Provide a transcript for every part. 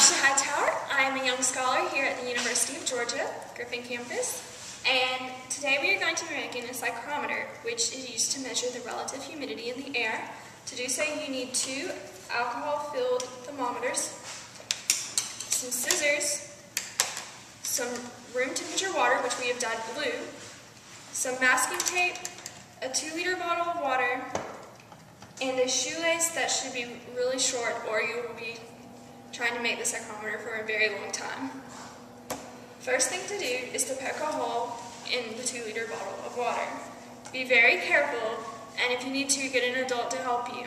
Ashley Hightower. I am a young scholar here at the University of Georgia, Griffin campus. And today we are going to be making a psychrometer, which is used to measure the relative humidity in the air. To do so, you need two alcohol-filled thermometers, some scissors, some room temperature water, which we have dyed blue, some masking tape, a two liter bottle of water, and a shoelace that should be really short or you will be trying to make the psychrometer for a very long time. First thing to do is to poke a hole in the two liter bottle of water. Be very careful and if you need to, get an adult to help you.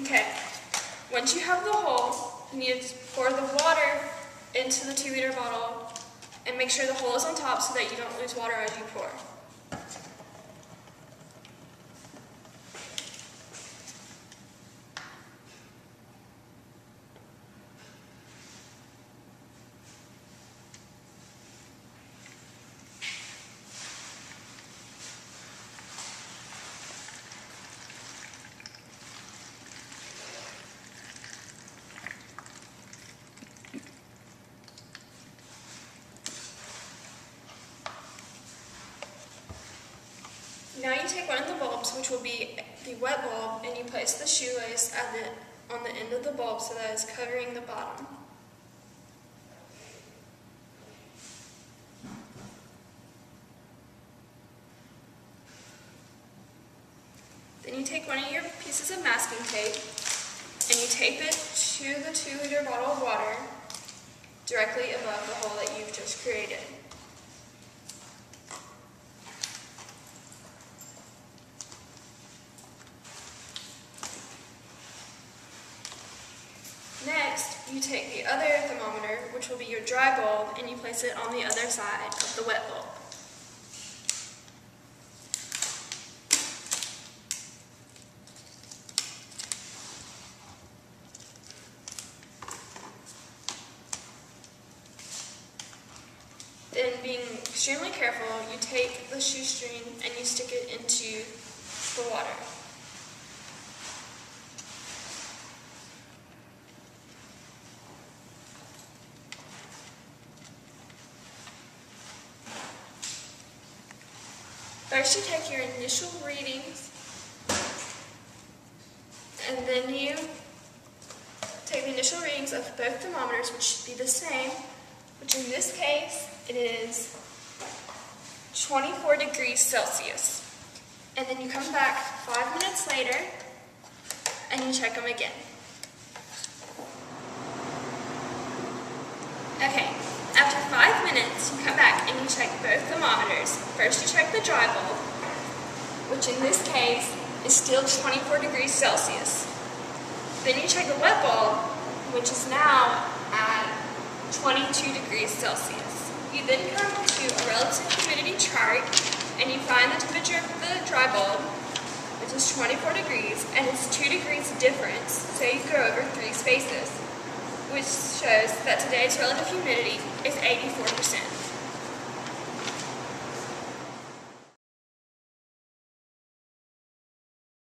Okay, once you have the hole, you need to pour the water into the two liter bottle and make sure the hole is on top so that you don't lose water as you pour. Now you take one of the bulbs, which will be the wet bulb, and you place the shoelace at the, on the end of the bulb so that it's covering the bottom. Then you take one of your pieces of masking tape and you tape it to the two liter bottle of water directly above the hole that you've just created. Next, you take the other thermometer, which will be your dry bulb, and you place it on the other side of the wet bulb. Then, being extremely careful, you take the shoestring and you stick it into the water. First, you take your initial readings, and then you take the initial readings of both thermometers, which should be the same, which in this case, it is 24 degrees Celsius. And then you come back five minutes later, and you check them again. Okay, after five minutes, you come back and you check both First, you check the dry bulb, which in this case is still 24 degrees Celsius. Then you check the wet bulb, which is now at 22 degrees Celsius. You then come to a relative humidity chart and you find the temperature of the dry bulb, which is 24 degrees, and it's 2 degrees difference, so you go over three spaces which shows that today's relative humidity is 84%.